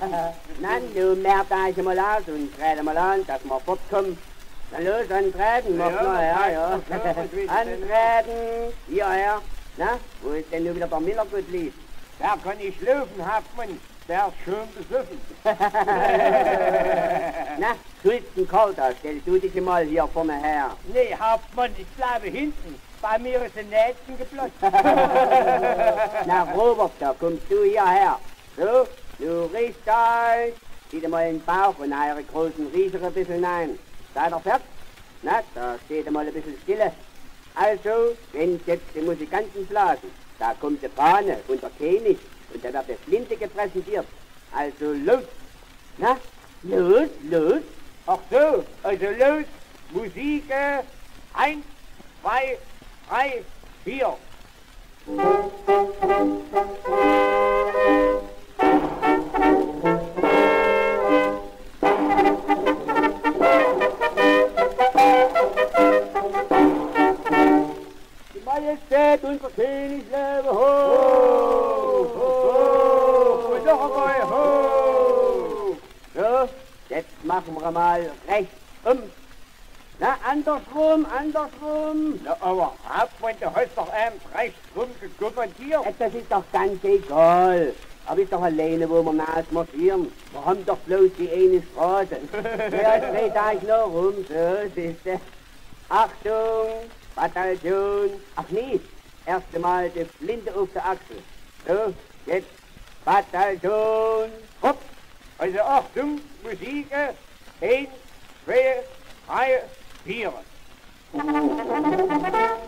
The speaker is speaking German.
Also mehr da ich mal aus und trete mal an, dass wir fortkommen. Dann los, antreten, mach Ja, mal, ja, ja. du antreten, hierher. Na, wo ist denn nur wieder der Miller gut lieb? Da kann ich laufen, Hauptmann. Der ist schon besoffen. Na, Sulzen Kalter, stellst du dich mal hier vorne her. Nee, Hauptmann, ich bleibe hinten. Bei mir ist der Nähten geplatzt. Na, Robert, da kommst du hierher. So, du riechst euch. Zieh dir mal den Bauch und eure großen Riecher ein bisschen ein. Seid ihr fertig? Na, da steht mal ein bisschen stille. Also, wenn jetzt die Musikanten blasen, da kommt die Fahne und der König und da wird der Flinte präsentiert. Also los. Na, los, los. Ach so, also los. Musik. Äh, eins, zwei, drei, vier. Die unser König lebe hoch! Ho, und noch einmal ho. So, jetzt machen wir mal rechts um. Na, andersrum, andersrum. Na, aber Hauptmann, du hast doch abends rechts rum gekommandiert. Das ist doch ganz egal. Aber ist doch alleine, wo wir nass marschieren. Wir haben doch bloß die eine Straße. Ja, dreht euch noch rum, so, siehste. Achtung, Bataillon. Ach nee, erst einmal die Flinte auf der Achsel. So, jetzt Bataillon. Hopp. Also Achtung, Musik. Eins, zwei, drei, vier.